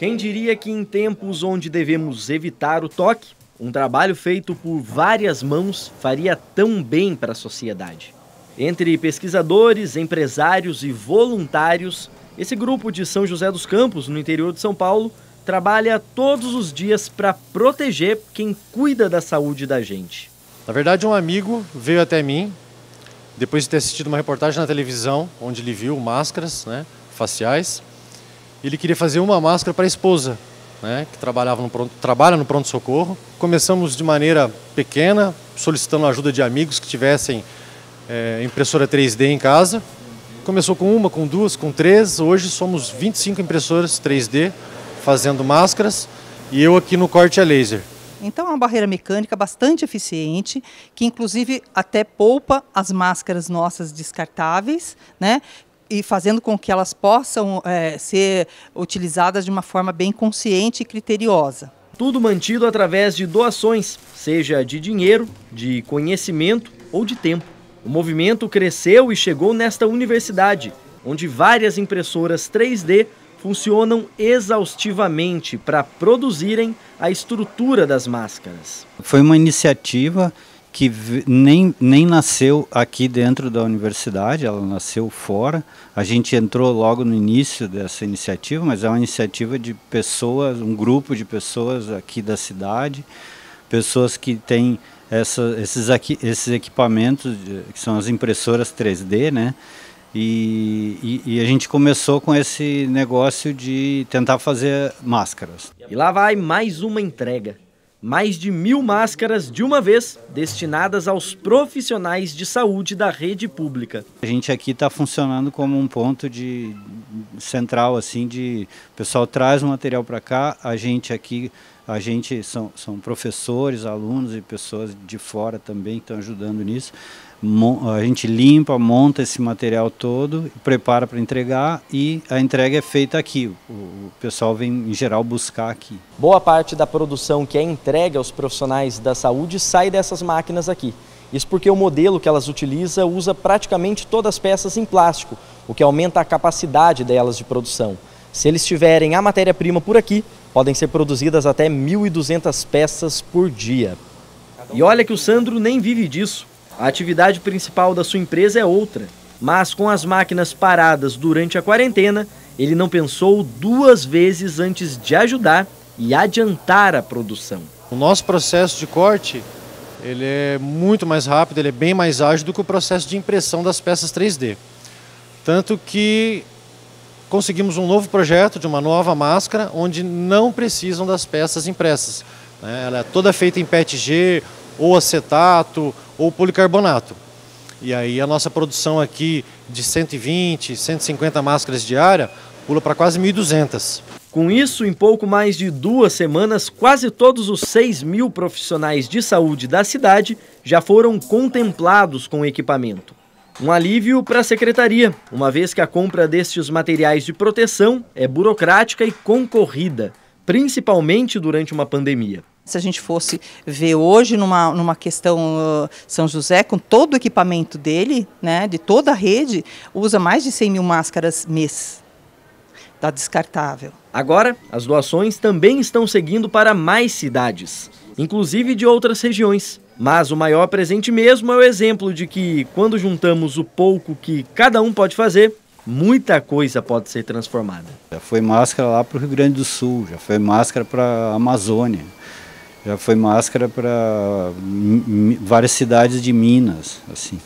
Quem diria que em tempos onde devemos evitar o toque, um trabalho feito por várias mãos faria tão bem para a sociedade? Entre pesquisadores, empresários e voluntários, esse grupo de São José dos Campos, no interior de São Paulo, trabalha todos os dias para proteger quem cuida da saúde da gente. Na verdade, um amigo veio até mim, depois de ter assistido uma reportagem na televisão, onde ele viu máscaras né, faciais. Ele queria fazer uma máscara para a esposa, né, que trabalhava no pronto, trabalha no pronto-socorro. Começamos de maneira pequena, solicitando a ajuda de amigos que tivessem é, impressora 3D em casa. Começou com uma, com duas, com três. Hoje somos 25 impressoras 3D fazendo máscaras e eu aqui no corte a laser. Então é uma barreira mecânica bastante eficiente, que inclusive até poupa as máscaras nossas descartáveis, né? E fazendo com que elas possam é, ser utilizadas de uma forma bem consciente e criteriosa. Tudo mantido através de doações, seja de dinheiro, de conhecimento ou de tempo. O movimento cresceu e chegou nesta universidade, onde várias impressoras 3D funcionam exaustivamente para produzirem a estrutura das máscaras. Foi uma iniciativa que nem, nem nasceu aqui dentro da universidade, ela nasceu fora. A gente entrou logo no início dessa iniciativa, mas é uma iniciativa de pessoas, um grupo de pessoas aqui da cidade, pessoas que têm essa, esses, aqui, esses equipamentos, que são as impressoras 3D, né? E, e, e, a gente começou com esse negócio de tentar fazer máscaras. E lá vai mais uma entrega. Mais de mil máscaras de uma vez, destinadas aos profissionais de saúde da rede pública. A gente aqui está funcionando como um ponto de central, assim, de o pessoal traz o material para cá, a gente aqui, a gente são, são professores, alunos e pessoas de fora também estão ajudando nisso a gente limpa, monta esse material todo, prepara para entregar e a entrega é feita aqui. O pessoal vem em geral buscar aqui. Boa parte da produção que é entregue aos profissionais da saúde sai dessas máquinas aqui. Isso porque o modelo que elas utilizam usa praticamente todas as peças em plástico, o que aumenta a capacidade delas de produção. Se eles tiverem a matéria-prima por aqui, podem ser produzidas até 1.200 peças por dia. E olha que o Sandro nem vive disso. A atividade principal da sua empresa é outra, mas com as máquinas paradas durante a quarentena, ele não pensou duas vezes antes de ajudar e adiantar a produção. O nosso processo de corte ele é muito mais rápido, ele é bem mais ágil do que o processo de impressão das peças 3D. Tanto que conseguimos um novo projeto de uma nova máscara onde não precisam das peças impressas. Né? Ela é toda feita em PETG ou acetato ou policarbonato. E aí a nossa produção aqui de 120, 150 máscaras diária pula para quase 1.200. Com isso, em pouco mais de duas semanas, quase todos os 6 mil profissionais de saúde da cidade já foram contemplados com o equipamento. Um alívio para a secretaria, uma vez que a compra destes materiais de proteção é burocrática e concorrida, principalmente durante uma pandemia. Se a gente fosse ver hoje numa, numa questão uh, São José, com todo o equipamento dele, né, de toda a rede, usa mais de 100 mil máscaras mês da descartável. Agora, as doações também estão seguindo para mais cidades, inclusive de outras regiões. Mas o maior presente mesmo é o exemplo de que, quando juntamos o pouco que cada um pode fazer, muita coisa pode ser transformada. Já foi máscara lá para o Rio Grande do Sul, já foi máscara para a Amazônia. Já foi máscara para várias cidades de Minas, assim.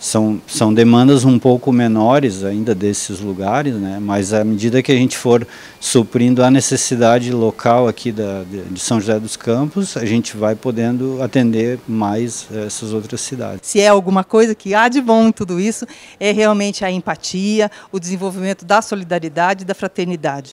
São, são demandas um pouco menores ainda desses lugares, né? mas à medida que a gente for suprindo a necessidade local aqui da, de São José dos Campos, a gente vai podendo atender mais essas outras cidades. Se é alguma coisa que há de bom em tudo isso, é realmente a empatia, o desenvolvimento da solidariedade e da fraternidade.